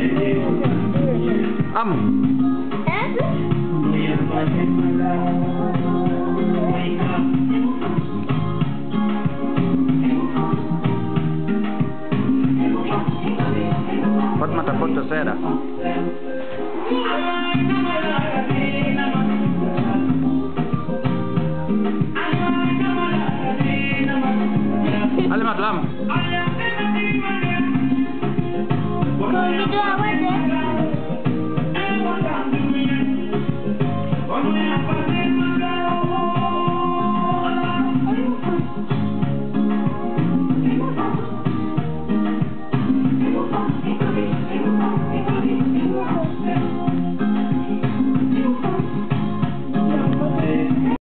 Am. Ba't matakot sa sera? Alimat lam. Flower